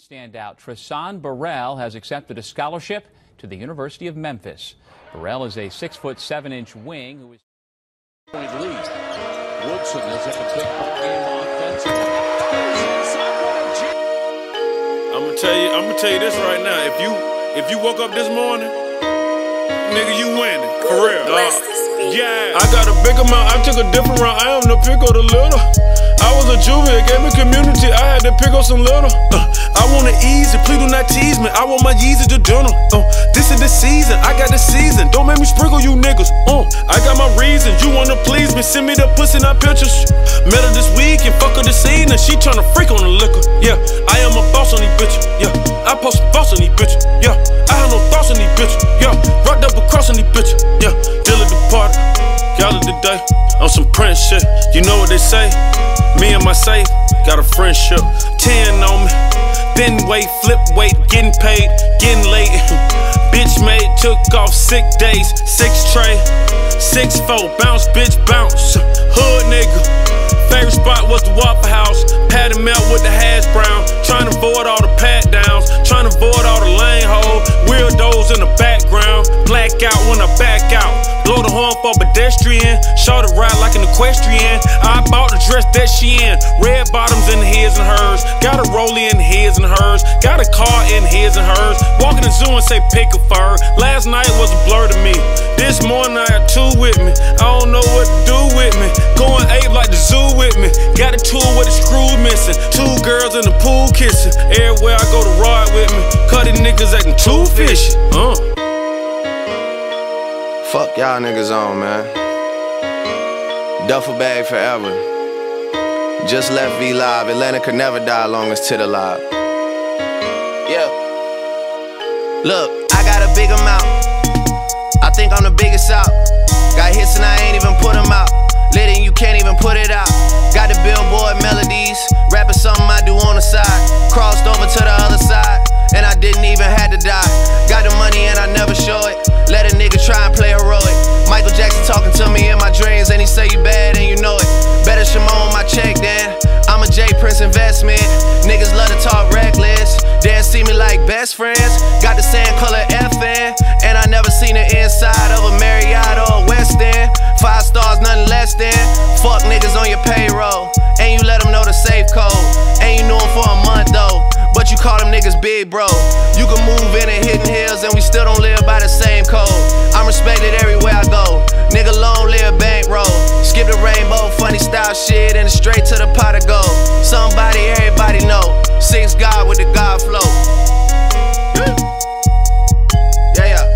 standout Trahson Burrell has accepted a scholarship to the University of Memphis. Burrell is a six foot seven inch wing who is point lead. Woodson is in a big ball game offensively. I'm gonna tell you, I'm gonna tell you this right now. If you if you woke up this morning, nigga, you winning. For real. dog. Yeah. I got a big amount, I took a different route. I am the pick of the little. I was a juvie, it gave me community. I had to pick up some little. Uh, I want it easy, please do not tease me. I want my Yeezy to dinner. Uh, this is the season, I got the season. Don't make me sprinkle you niggas. Uh, I got my reasons, you wanna please me. Send me the pussy, not pictures. Met her this week and fuck her this evening. She tryna freak on the liquor. Yeah, I am a boss on these bitches. Day on some Prince shit. You know what they say? Me and my safe got a friendship. Ten on me. Then wait, flip weight, getting paid, getting late. bitch made, took off sick days. Six tray, six four, bounce, bitch, bounce. Hood nigga. Favorite spot was the Waffle House. Patty melt with the hash brown. Trying to avoid all the pat downs. Trying to avoid all the lane hole. Weirdos in the background. Black out when I back out. Horn for pedestrian. Shot a ride like an equestrian. I bought the dress that she in. Red bottoms in his and hers. Got a rollie in his and hers. Got a car in his and hers. Walking the zoo and say pick a fur. Last night was a blur to me. This morning I got two with me. I don't know what to do with me. Going ape like the zoo with me. Got a tool with a screw missing. Two girls in the pool kissing. Everywhere I go to ride with me. Cutting niggas acting too fishy. Y'all niggas on, man. Duffel bag forever. Just left V Live. Atlanta could never die long as Tit alive. Yeah. Look, I got a big amount. I think I'm the biggest out. Got hits and I ain't even put them out. Lit and you can't even put it out. Got the billboard melodies. Rapping something I do on the side. Talking to me in my dreams, and he say you bad and you know it. Better Shimon my check then. I'm a J Prince investment. Niggas love to talk reckless. Then see me like best friends. Got the same color FN, and I never seen the inside of a Marriott or a West End. Five stars, nothing less than. Fuck niggas on your payroll, and you let them know the safe code. And you knew him for a month though. But you call them niggas big bro. Style shit, and straight to the pot of gold. Somebody, everybody know. Six God with the God flow. Yeah, yeah.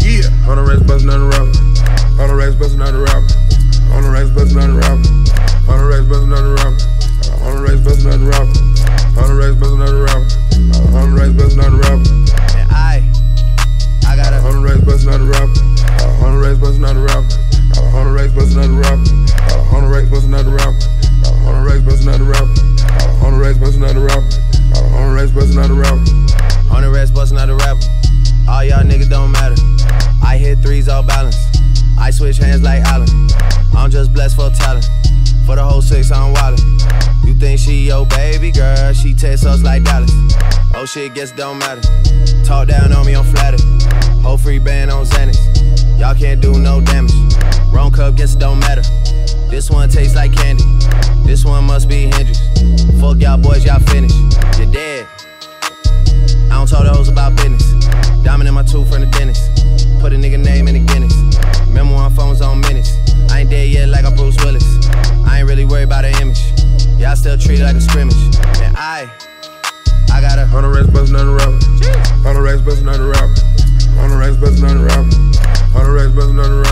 Yeah, hundred racks bustin' out the rapper. Hundred racks bustin' out the rapper. Hundred racks bustin' out the rapper. Hundred racks bustin' out the rapper. Hundred racks bustin' out the rapper. I switch hands like Allen. I'm just blessed for talent. For the whole six, I'm wildin'. You think she your baby girl? She text us like Dallas. Oh shit, guess don't matter. Talk down on me, I'm flattered. Whole free band on Xanax. Y'all can't do no damage. Wrong cup, guess don't matter. This one tastes like candy. This one must be Hendrix. Fuck y'all boys, y'all finished. You're dead. I don't talk to hoes about business. Diamond in my tooth from the dentist. Put a nigga name in Dead yet like I'm Bruce Willis. I ain't really worried about the image. Y'all still treat it like a scrimmage. And I, I got a Hundred racks bustin' out the rapper. Hundred racks bustin' out the rapper. Hundred racks bustin' out the rapper. Hundred racks bustin' out the rapper.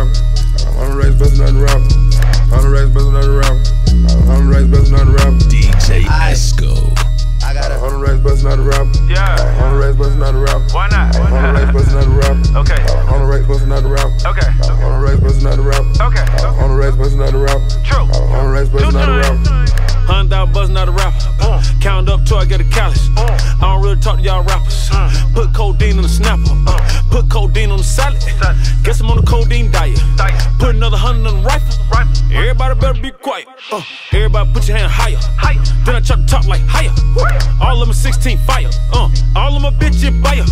person. Okay. Uh, on the right person, not a. Okay. Uh, on the right person, not a. Okay. Uh, on the right person, not a. True. On the race person, not a rapper. Hundred thousand buzzing out a rapper. Uh, count up till I get a callus. I don't really talk to y'all rappers. Put codeine in the snapper. Uh, put codeine beam diet. Put another hundred on the rifle. Everybody better be quiet. Uh, everybody put your hand higher. Then I try to talk like higher. All of them 16 fire. Uh, all of them a bitch in buyer.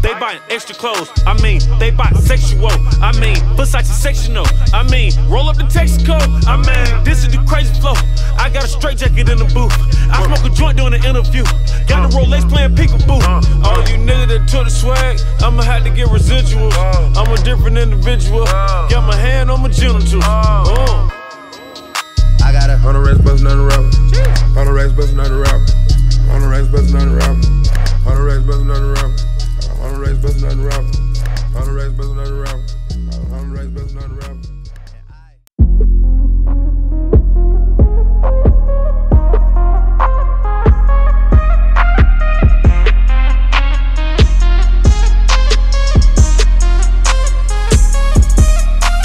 They buying extra clothes. I mean, they buy sexual. I mean, Versace sectional. I mean, roll up the Texaco. I mean, this is the crazy flow. I got a straight straight jacket in the booth. I smoke a joint during the interview. Got the Rolex playing peekaboo. Uh-huh. All you niggas that took the swag, I'ma have to get residuals. Uh-huh. I'm a different individual. Uh-huh. Got my hand on my genitals. Uh. I got a hundred racks but none the rapper. Hundred racks but none the rapper. Hundred racks but none the rapper. Hundred racks but none the rapper. Hundred racks but none the rapper. Hundred racks but none the rapper. Hundred racks bustin' on the.